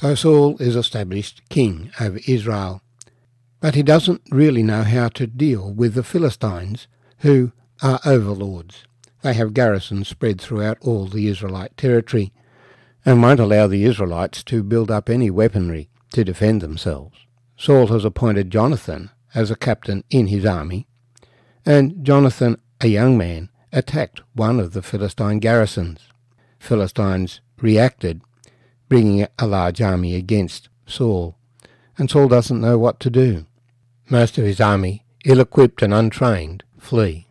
So Saul is established king over Israel. But he doesn't really know how to deal with the Philistines, who are overlords. They have garrisons spread throughout all the Israelite territory, and won't allow the Israelites to build up any weaponry to defend themselves. Saul has appointed Jonathan as a captain in his army, and Jonathan, a young man, attacked one of the Philistine garrisons. Philistines reacted, bringing a large army against Saul, and Saul doesn't know what to do. Most of his army, ill-equipped and untrained, flee.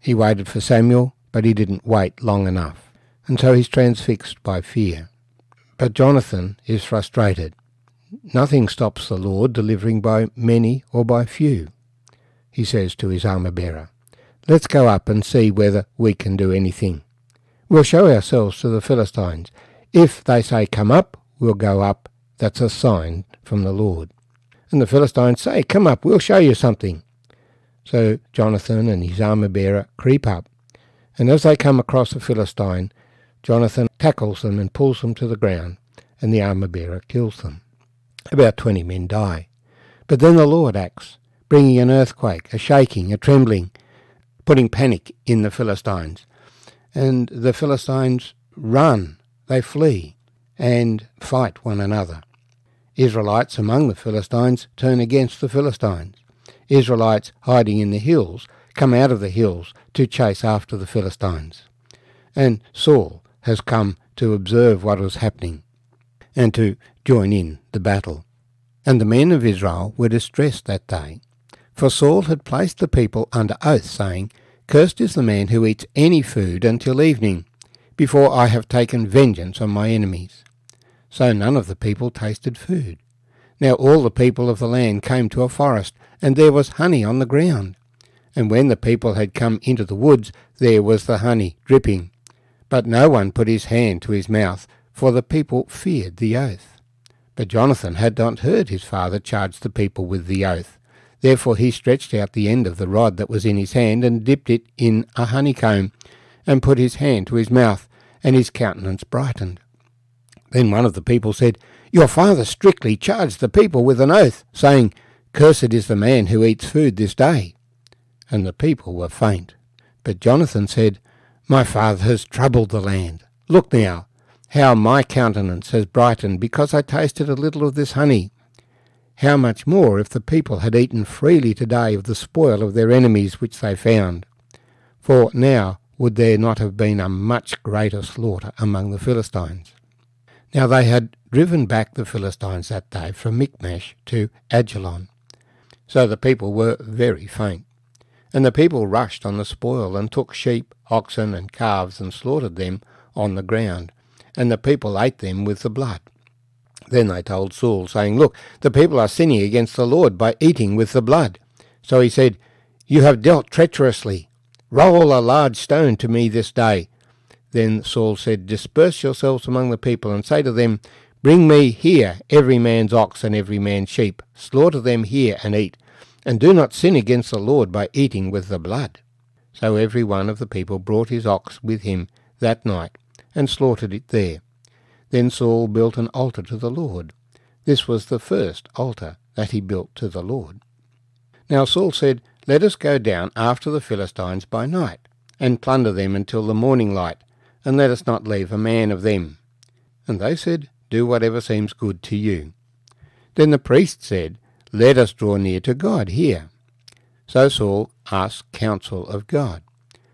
He waited for Samuel, but he didn't wait long enough, and so he's transfixed by fear. But Jonathan is frustrated. Nothing stops the Lord delivering by many or by few. He says to his armour-bearer, Let's go up and see whether we can do anything. We'll show ourselves to the Philistines. If they say, Come up, we'll go up. That's a sign from the Lord. And the Philistines say, Come up, we'll show you something. So Jonathan and his armour-bearer creep up, and as they come across a Philistine, Jonathan tackles them and pulls them to the ground, and the armour-bearer kills them. About twenty men die. But then the Lord acts, bringing an earthquake, a shaking, a trembling, putting panic in the Philistines. And the Philistines run, they flee, and fight one another. Israelites among the Philistines turn against the Philistines. Israelites hiding in the hills come out of the hills to chase after the Philistines. And Saul has come to observe what was happening and to join in the battle. And the men of Israel were distressed that day, for Saul had placed the people under oath, saying, Cursed is the man who eats any food until evening, before I have taken vengeance on my enemies. So none of the people tasted food. Now all the people of the land came to a forest, and there was honey on the ground. And when the people had come into the woods, there was the honey dripping. But no one put his hand to his mouth, for the people feared the oath. But Jonathan had not heard his father charge the people with the oath. Therefore he stretched out the end of the rod that was in his hand, and dipped it in a honeycomb, and put his hand to his mouth, and his countenance brightened. Then one of the people said, Your father strictly charged the people with an oath, saying, Cursed is the man who eats food this day. And the people were faint. But Jonathan said, My father has troubled the land. Look now, how my countenance has brightened because I tasted a little of this honey. How much more if the people had eaten freely today of the spoil of their enemies which they found? For now would there not have been a much greater slaughter among the Philistines? Now they had driven back the Philistines that day from Michmash to Aijalon. So the people were very faint. And the people rushed on the spoil and took sheep, oxen, and calves and slaughtered them on the ground. And the people ate them with the blood. Then they told Saul, saying, Look, the people are sinning against the Lord by eating with the blood. So he said, You have dealt treacherously. Roll a large stone to me this day, then Saul said, Disperse yourselves among the people, and say to them, Bring me here every man's ox and every man's sheep. Slaughter them here and eat. And do not sin against the Lord by eating with the blood. So every one of the people brought his ox with him that night, and slaughtered it there. Then Saul built an altar to the Lord. This was the first altar that he built to the Lord. Now Saul said, Let us go down after the Philistines by night, and plunder them until the morning light, and let us not leave a man of them. And they said, Do whatever seems good to you. Then the priest said, Let us draw near to God here. So Saul asked counsel of God.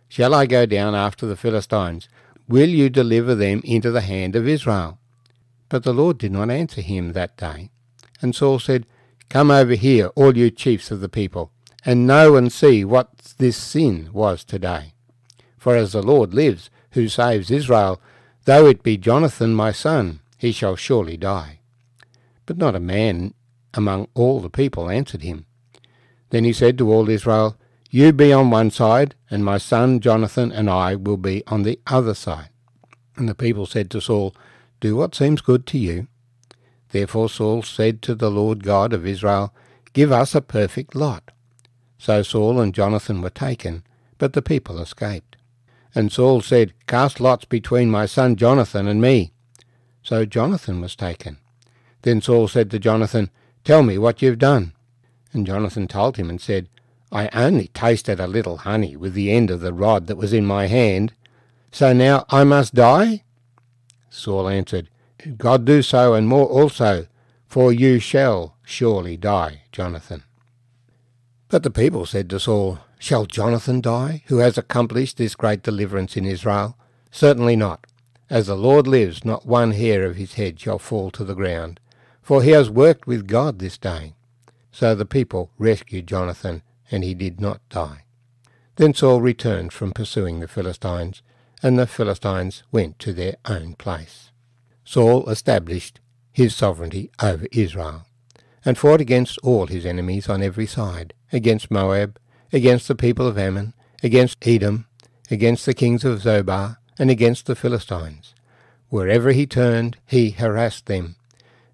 Shall I go down after the Philistines? Will you deliver them into the hand of Israel? But the Lord did not answer him that day. And Saul said, Come over here, all you chiefs of the people, and know and see what this sin was today. For as the Lord lives, who saves Israel, though it be Jonathan my son, he shall surely die. But not a man among all the people answered him. Then he said to all Israel, You be on one side, and my son Jonathan and I will be on the other side. And the people said to Saul, Do what seems good to you. Therefore Saul said to the Lord God of Israel, Give us a perfect lot. So Saul and Jonathan were taken, but the people escaped. And Saul said, Cast lots between my son Jonathan and me. So Jonathan was taken. Then Saul said to Jonathan, Tell me what you've done. And Jonathan told him and said, I only tasted a little honey with the end of the rod that was in my hand. So now I must die? Saul answered, God do so and more also, for you shall surely die, Jonathan. But the people said to Saul, Shall Jonathan die, who has accomplished this great deliverance in Israel? Certainly not. As the Lord lives, not one hair of his head shall fall to the ground, for he has worked with God this day. So the people rescued Jonathan, and he did not die. Then Saul returned from pursuing the Philistines, and the Philistines went to their own place. Saul established his sovereignty over Israel, and fought against all his enemies on every side, against Moab, against the people of Ammon, against Edom, against the kings of Zobah, and against the Philistines. Wherever he turned, he harassed them.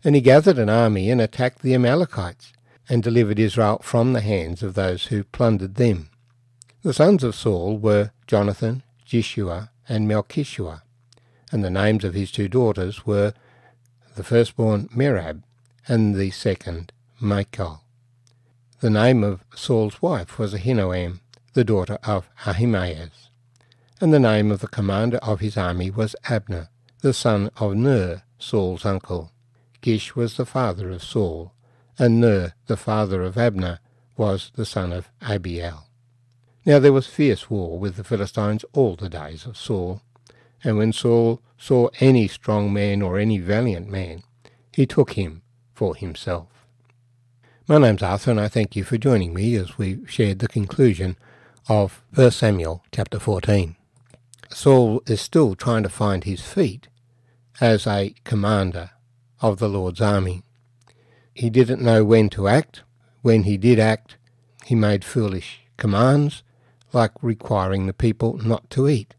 And he gathered an army and attacked the Amalekites, and delivered Israel from the hands of those who plundered them. The sons of Saul were Jonathan, Jeshua, and Malchishua, and the names of his two daughters were the firstborn Merab, and the second Michal. The name of Saul's wife was Ahinoam, the daughter of Ahimaaz. And the name of the commander of his army was Abner, the son of Ner, Saul's uncle. Kish was the father of Saul, and Ner, the father of Abner, was the son of Abiel. Now there was fierce war with the Philistines all the days of Saul, and when Saul saw any strong man or any valiant man, he took him for himself. My name's Arthur, and I thank you for joining me as we shared the conclusion of 1 Samuel chapter 14. Saul is still trying to find his feet as a commander of the Lord's army. He didn't know when to act. When he did act, he made foolish commands, like requiring the people not to eat.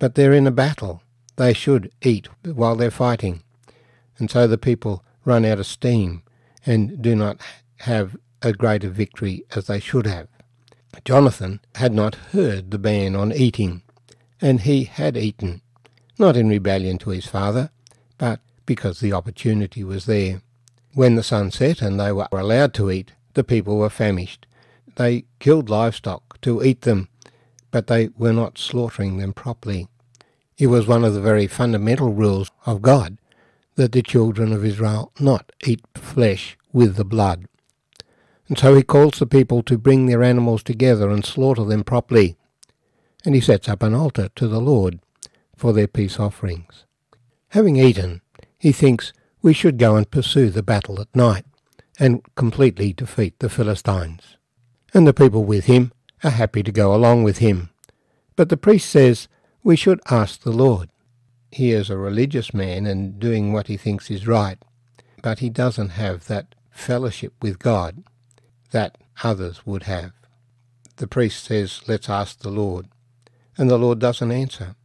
But they're in a battle. They should eat while they're fighting. And so the people run out of steam and do not have a greater victory as they should have. Jonathan had not heard the ban on eating, and he had eaten, not in rebellion to his father, but because the opportunity was there. When the sun set and they were allowed to eat, the people were famished. They killed livestock to eat them, but they were not slaughtering them properly. It was one of the very fundamental rules of God that the children of Israel not eat flesh with the blood. And so he calls the people to bring their animals together and slaughter them properly. And he sets up an altar to the Lord for their peace offerings. Having eaten, he thinks we should go and pursue the battle at night and completely defeat the Philistines. And the people with him are happy to go along with him. But the priest says we should ask the Lord. He is a religious man and doing what he thinks is right, but he doesn't have that fellowship with God that others would have. The priest says, Let's ask the Lord. And the Lord doesn't answer.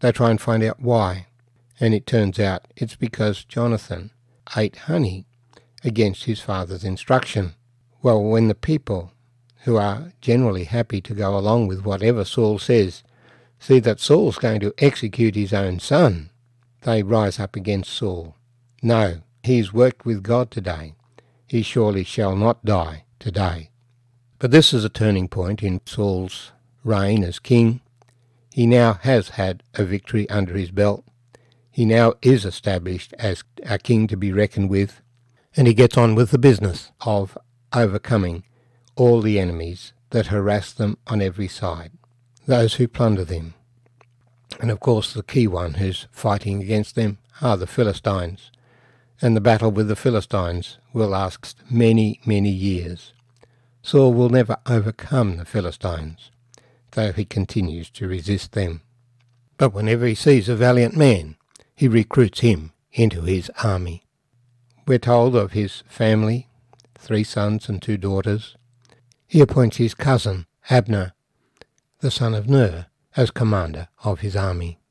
They try and find out why. And it turns out it's because Jonathan ate honey against his father's instruction. Well, when the people, who are generally happy to go along with whatever Saul says, see that Saul's going to execute his own son, they rise up against Saul. No, he's worked with God today he surely shall not die today. But this is a turning point in Saul's reign as king. He now has had a victory under his belt. He now is established as a king to be reckoned with, and he gets on with the business of overcoming all the enemies that harass them on every side, those who plunder them. And of course, the key one who's fighting against them are the Philistines, and the battle with the Philistines will last many, many years. Saul will never overcome the Philistines, though he continues to resist them. But whenever he sees a valiant man, he recruits him into his army. We're told of his family, three sons and two daughters. He appoints his cousin, Abner, the son of Ner, as commander of his army.